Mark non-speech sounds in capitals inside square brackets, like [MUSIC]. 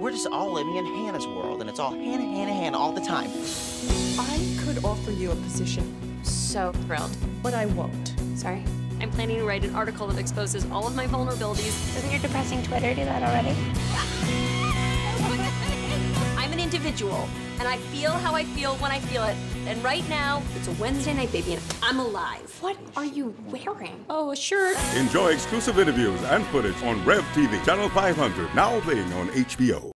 We're just all living in Hannah's world, and it's all Hannah, Hannah, Hannah all the time. I could offer you a position, So thrilled. but I won't. Sorry. I'm planning to write an article that exposes all of my vulnerabilities. Doesn't your depressing Twitter do that already? [LAUGHS] I'm an individual, and I feel how I feel when I feel it. And right now, it's a Wednesday night, baby, and I'm alive. What are you wearing? Oh, a shirt. Enjoy exclusive interviews and footage on Rev TV, Channel 500, now playing on HBO.